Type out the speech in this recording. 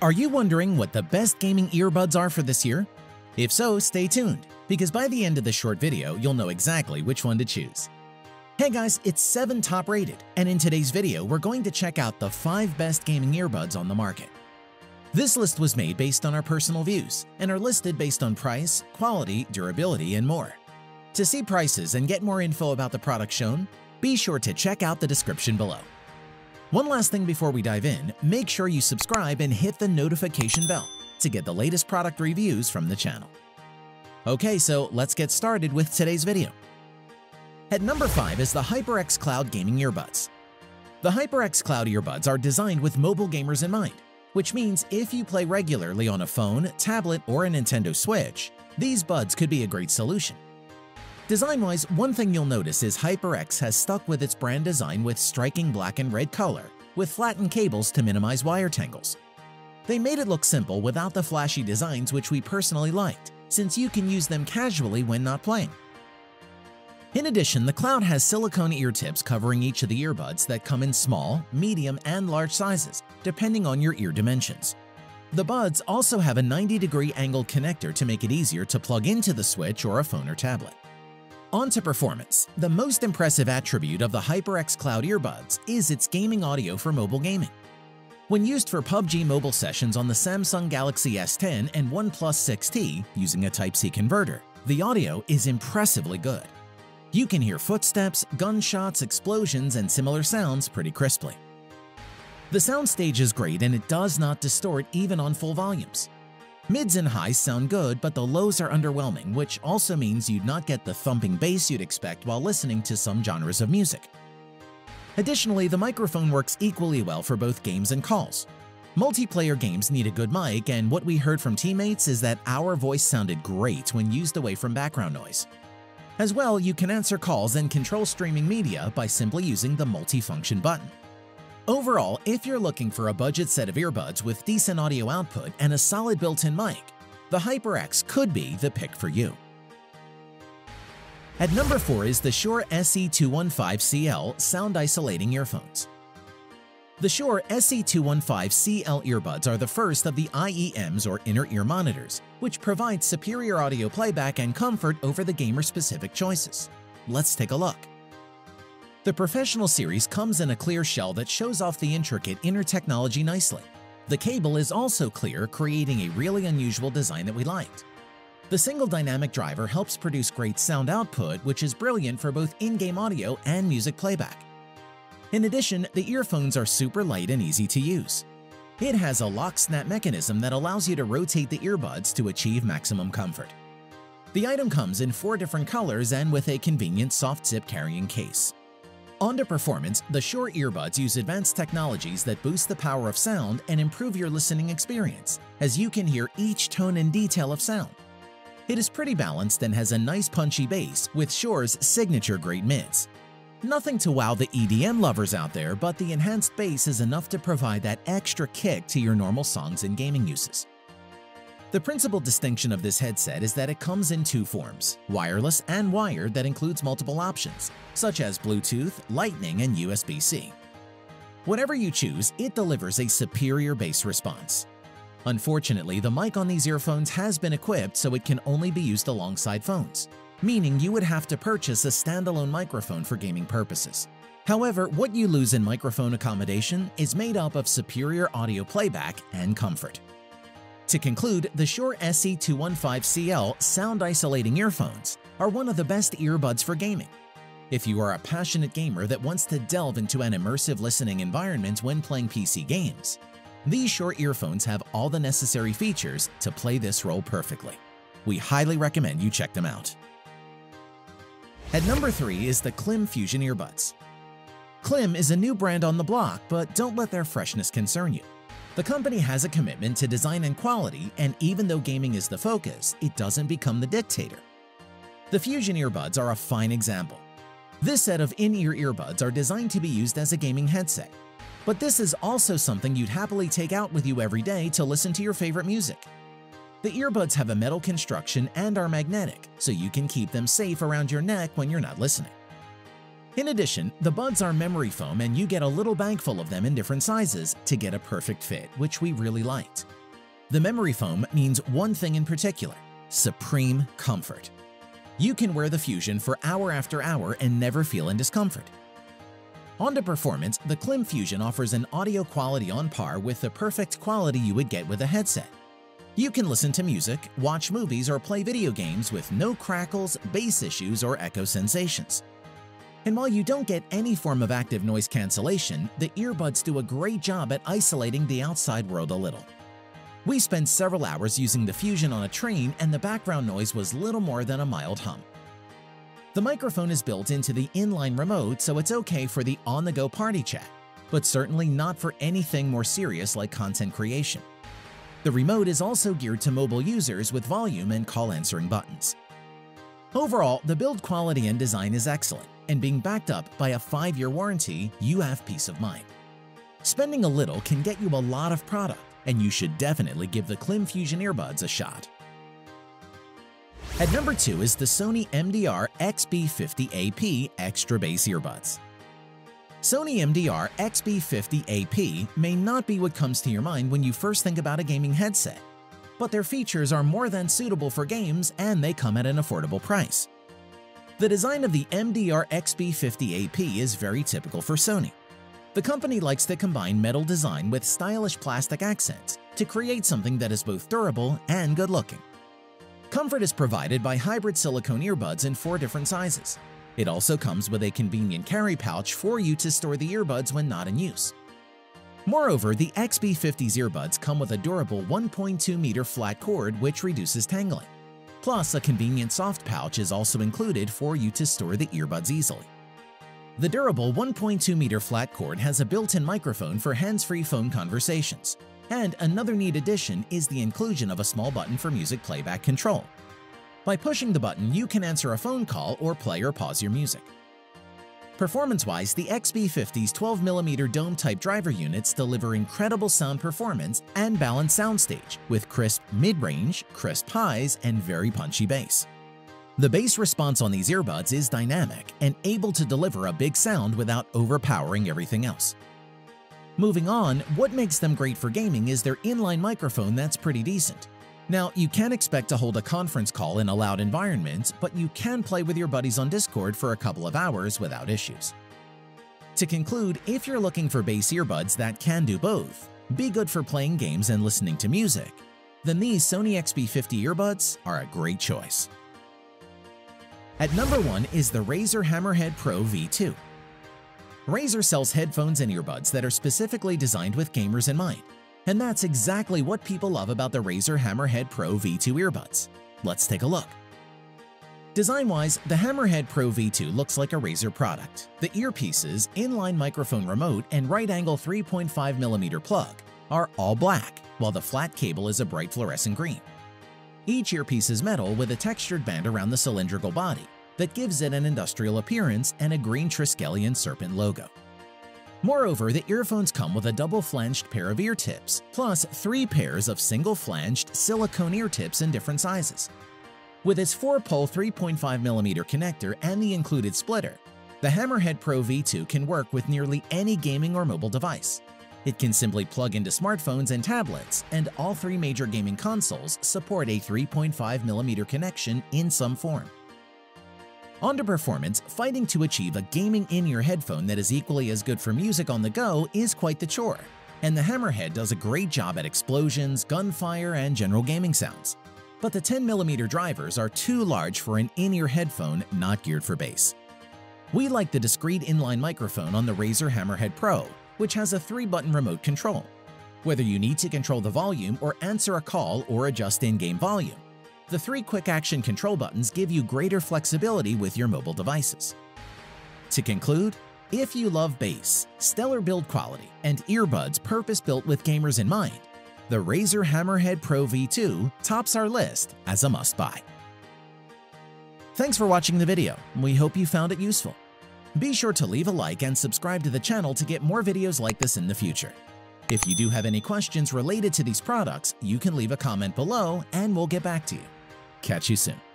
Are you wondering what the best gaming earbuds are for this year? If so, stay tuned, because by the end of this short video, you'll know exactly which one to choose. Hey guys, it's 7 top rated, and in today's video, we're going to check out the 5 best gaming earbuds on the market. This list was made based on our personal views and are listed based on price, quality, durability, and more. To see prices and get more info about the product shown, be sure to check out the description below. One last thing before we dive in, make sure you subscribe and hit the notification bell to get the latest product reviews from the channel. Okay, so let's get started with today's video. At number 5 is the HyperX Cloud Gaming Earbuds. The HyperX Cloud earbuds are designed with mobile gamers in mind, which means if you play regularly on a phone, tablet, or a Nintendo Switch, these buds could be a great solution. Design-wise, one thing you'll notice is HyperX has stuck with its brand design with striking black and red color, with flattened cables to minimize wire tangles. They made it look simple without the flashy designs which we personally liked, since you can use them casually when not playing. In addition, the Cloud has silicone ear tips covering each of the earbuds that come in small, medium, and large sizes, depending on your ear dimensions. The buds also have a 90-degree angled connector to make it easier to plug into the Switch or a phone or tablet. On to performance. The most impressive attribute of the HyperX Cloud earbuds is its gaming audio for mobile gaming. When used for PUBG mobile sessions on the Samsung Galaxy S10 and OnePlus 6T using a Type-C converter, the audio is impressively good. You can hear footsteps, gunshots, explosions, and similar sounds pretty crisply. The soundstage is great and it does not distort even on full volumes. Mids and highs sound good, but the lows are underwhelming, which also means you'd not get the thumping bass you'd expect while listening to some genres of music. Additionally, the microphone works equally well for both games and calls. Multiplayer games need a good mic, and what we heard from teammates is that our voice sounded great when used away from background noise. As well, you can answer calls and control streaming media by simply using the multifunction button. Overall, if you're looking for a budget set of earbuds with decent audio output and a solid built-in mic, the HyperX could be the pick for you. At number 4 is the Shure SE215CL Sound Isolating Earphones. The Shure SE215CL earbuds are the first of the IEMs or inner ear monitors, which provide superior audio playback and comfort over the gamer-specific choices. Let's take a look. The Professional series comes in a clear shell that shows off the intricate inner technology nicely. The cable is also clear, creating a really unusual design that we liked. The single dynamic driver helps produce great sound output, which is brilliant for both in-game audio and music playback. In addition, the earphones are super light and easy to use. It has a lock-snap mechanism that allows you to rotate the earbuds to achieve maximum comfort. The item comes in four different colors and with a convenient soft zip carrying case. On to performance, the Shure earbuds use advanced technologies that boost the power of sound and improve your listening experience, as you can hear each tone and detail of sound. It is pretty balanced and has a nice punchy bass with Shure's signature great mids. Nothing to wow the EDM lovers out there, but the enhanced bass is enough to provide that extra kick to your normal songs and gaming uses. The principal distinction of this headset is that it comes in two forms, wireless and wired that includes multiple options, such as Bluetooth, Lightning, and USB-C. Whatever you choose, it delivers a superior bass response. Unfortunately, the mic on these earphones has been equipped so it can only be used alongside phones, meaning you would have to purchase a standalone microphone for gaming purposes. However, what you lose in microphone accommodation is made up of superior audio playback and comfort. To conclude, the Shure SE215CL sound isolating earphones are one of the best earbuds for gaming. If you are a passionate gamer that wants to delve into an immersive listening environment when playing PC games, these Shure earphones have all the necessary features to play this role perfectly. We highly recommend you check them out. At number 3 is the Klim Fusion Earbuds. Klim is a new brand on the block, but don't let their freshness concern you. The company has a commitment to design and quality, and even though gaming is the focus, it doesn't become the dictator. The Fusion earbuds are a fine example. This set of in-ear earbuds are designed to be used as a gaming headset, but this is also something you'd happily take out with you every day to listen to your favorite music. The earbuds have a metal construction and are magnetic, so you can keep them safe around your neck when you're not listening. In addition, the buds are memory foam and you get a little bag full of them in different sizes to get a perfect fit, which we really liked. The memory foam means one thing in particular, supreme comfort. You can wear the Fusion for hour after hour and never feel in discomfort. On to performance, the Klim Fusion offers an audio quality on par with the perfect quality you would get with a headset. You can listen to music, watch movies, or play video games with no crackles, bass issues, or echo sensations. And while you don't get any form of active noise cancellation, the earbuds do a great job at isolating the outside world a little. We spent several hours using the Fusion on a train and the background noise was little more than a mild hum. The microphone is built into the inline remote so it's okay for the on-the-go party chat, but certainly not for anything more serious like content creation. The remote is also geared to mobile users with volume and call answering buttons. Overall, the build quality and design is excellent, and being backed up by a 5-year warranty, you have peace of mind. Spending a little can get you a lot of product, and you should definitely give the Klim Fusion earbuds a shot. At number 2 is the Sony MDR XB50AP Extra Bass Earbuds. Sony MDR XB50AP may not be what comes to your mind when you first think about a gaming headset, but their features are more than suitable for games and they come at an affordable price. The design of the MDR XB50AP is very typical for Sony. The company likes to combine metal design with stylish plastic accents to create something that is both durable and good-looking. Comfort is provided by hybrid silicone earbuds in four different sizes. It also comes with a convenient carry pouch for you to store the earbuds when not in use. Moreover, the XB50's earbuds come with a durable 1.2 meter flat cord which reduces tangling. Plus, a convenient soft pouch is also included for you to store the earbuds easily. The durable 1.2 meter flat cord has a built-in microphone for hands-free phone conversations. And another neat addition is the inclusion of a small button for music playback control. By pushing the button, you can answer a phone call or play or pause your music. Performance-wise, the XB50's 12mm dome-type driver units deliver incredible sound performance and balanced soundstage with crisp mid-range, crisp highs, and very punchy bass. The bass response on these earbuds is dynamic and able to deliver a big sound without overpowering everything else. Moving on, what makes them great for gaming is their inline microphone that's pretty decent. Now, you can't expect to hold a conference call in a loud environment, but you can play with your buddies on Discord for a couple of hours without issues. To conclude, if you're looking for bass earbuds that can do both, be good for playing games and listening to music, then these Sony XB50 earbuds are a great choice. At number 1 is the Razer Hammerhead Pro V2. Razer sells headphones and earbuds that are specifically designed with gamers in mind, and that's exactly what people love about the Razer Hammerhead Pro V2 earbuds. Let's take a look. Design-wise, the Hammerhead Pro V2 looks like a Razer product. The earpieces, inline microphone remote, and right-angle 3.5mm plug are all black, while the flat cable is a bright fluorescent green. Each earpiece is metal with a textured band around the cylindrical body that gives it an industrial appearance and a green Triskelion serpent logo. Moreover, the earphones come with a double-flanged pair of ear tips, plus three pairs of single-flanged silicone ear tips in different sizes. With its 4-pole 3.5mm connector and the included splitter, the Hammerhead Pro V2 can work with nearly any gaming or mobile device, it can simply plug into smartphones and tablets, and all three major gaming consoles support a 3.5mm connection in some form. On to performance, fighting to achieve a gaming in-ear headphone that is equally as good for music on the go is quite the chore, and the Hammerhead does a great job at explosions, gunfire, and general gaming sounds. But the 10mm drivers are too large for an in-ear headphone not geared for bass. We like the discrete inline microphone on the Razer Hammerhead Pro, which has a three-button remote control. Whether you need to control the volume or answer a call or adjust in-game volume, the three quick-action control buttons give you greater flexibility with your mobile devices. To conclude, if you love bass, stellar build quality, and earbuds purpose-built with gamers in mind, the Razer Hammerhead Pro V2 tops our list as a must-buy. Thanks for watching the video. We hope you found it useful. Be sure to leave a like and subscribe to the channel to get more videos like this in the future. If you do have any questions related to these products, you can leave a comment below and we'll get back to you. Catch you soon.